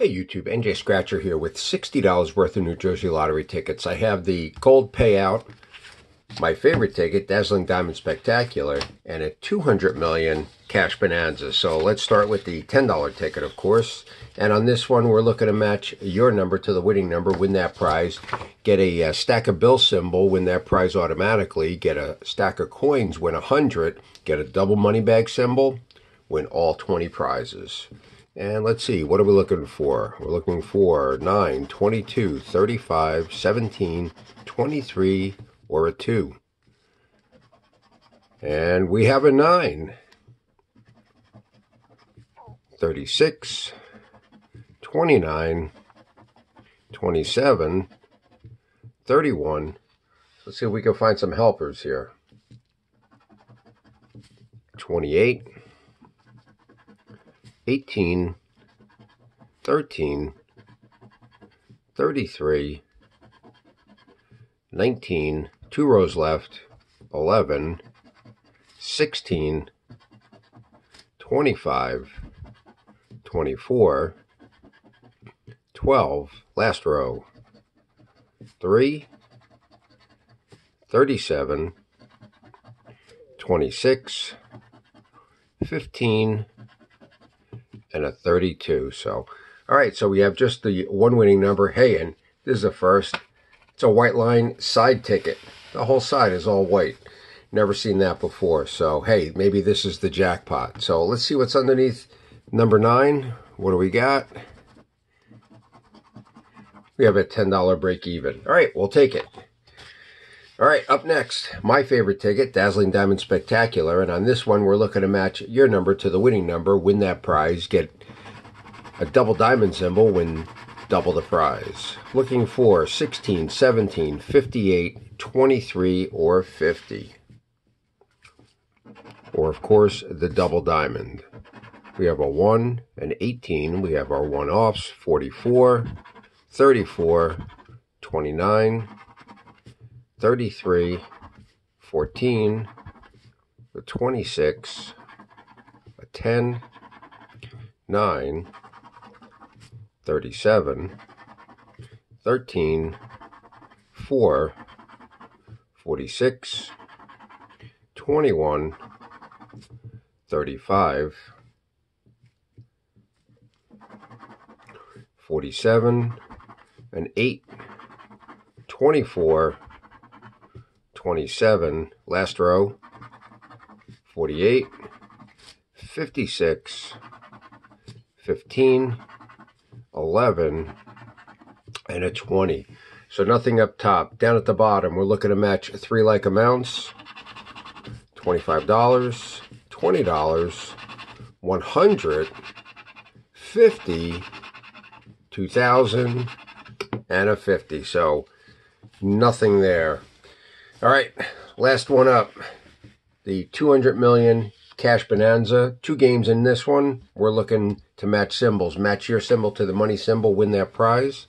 Hey YouTube, NJ Scratcher here with $60 worth of New Jersey Lottery tickets. I have the gold payout, my favorite ticket, Dazzling Diamond Spectacular, and a 200 million cash bonanza. So let's start with the $10 ticket, of course. And on this one, we're looking to match your number to the winning number, win that prize, get a, a uh, stack of bill symbol, win that prize automatically, get a stack of coins, win 100, get a double money bag symbol, win all 20 prizes. And let's see, what are we looking for? We're looking for 9, 22, 35, 17, 23, or a 2. And we have a 9. 36, 29, 27, 31. Let's see if we can find some helpers here. 28, 18, 13, 33, 19, two rows left, 11, 16, 25, 24, 12, last row, 3, 37, 26, 15, and a 32. So, all right, so we have just the one winning number. Hey, and this is the first. It's a white line side ticket. The whole side is all white. Never seen that before. So, hey, maybe this is the jackpot. So let's see what's underneath number nine. What do we got? We have a $10 break even. All right, we'll take it. All right, up next, my favorite ticket, Dazzling Diamond Spectacular. And on this one, we're looking to match your number to the winning number, win that prize, get a double diamond symbol, win double the prize. Looking for 16, 17, 58, 23, or 50. Or, of course, the double diamond. We have a 1, an 18, we have our one offs, 44, 34, 29, 33, 14, a 26, a 10, 9, 37, 13, 4, 46, 21, 35, 47, an 8, 24, 27, last row, 48, 56, 15, 11, and a 20. So nothing up top. Down at the bottom, we're looking to match three like amounts. $25, $20, 100, 50, 2000, and a 50. So nothing there. All right, last one up. The 200 million cash bonanza. Two games in this one. We're looking to match symbols. Match your symbol to the money symbol, win that prize.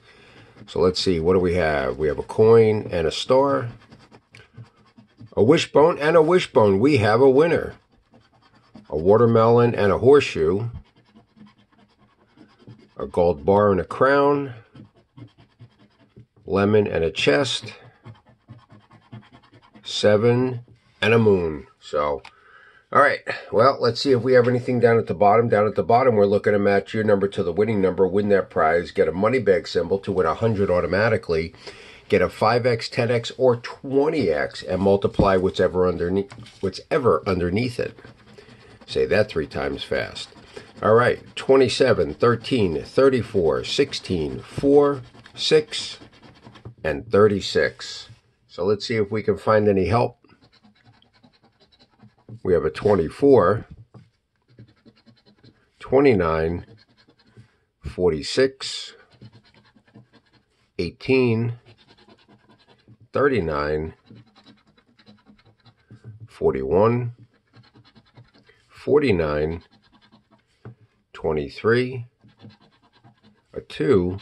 So let's see, what do we have? We have a coin and a star. A wishbone and a wishbone. We have a winner. A watermelon and a horseshoe. A gold bar and a crown. Lemon and a chest seven, and a moon. So, all right. Well, let's see if we have anything down at the bottom. Down at the bottom, we're looking to match your number to the winning number, win that prize, get a money bag symbol to win 100 automatically, get a 5x, 10x, or 20x, and multiply whatever underneath, whatever underneath it. Say that three times fast. All right. 27, 13, 34, 16, 4, 6, and 36. So let's see if we can find any help. We have a 24, 29, 46, 18, 39, 41, 49, 23, a 2,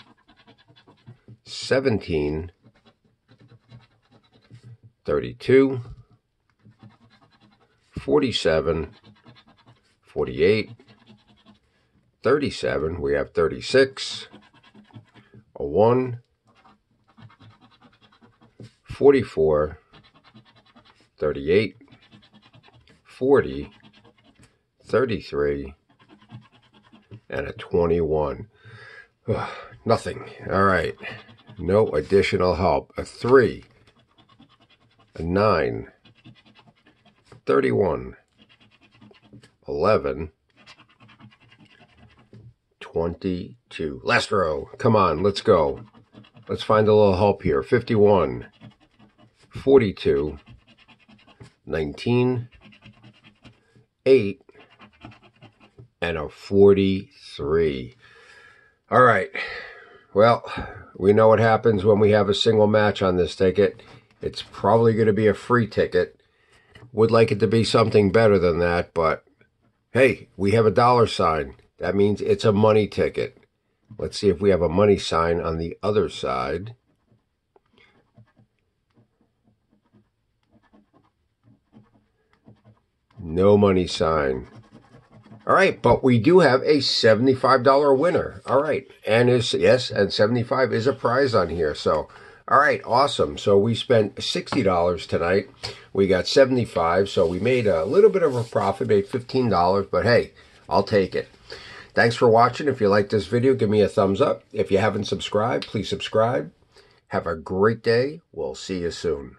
17, 32, 47, 48, 37, we have 36, a 1, 44, 38, 40, 33, and a 21. Ugh, nothing. All right. No additional help. A 3, a 9, 31, 11, 22. Last row. Come on, let's go. Let's find a little help here. 51, 42, 19, 8, and a 43. All right. Well, we know what happens when we have a single match on this ticket. It's probably going to be a free ticket. Would like it to be something better than that, but hey, we have a dollar sign. That means it's a money ticket. Let's see if we have a money sign on the other side. No money sign. All right, but we do have a $75 winner. All right. And is yes, and 75 is a prize on here. So, all right, awesome. So we spent $60 tonight. We got 75, so we made a little bit of a profit, made $15, but hey, I'll take it. Thanks for watching. If you like this video, give me a thumbs up. If you haven't subscribed, please subscribe. Have a great day. We'll see you soon.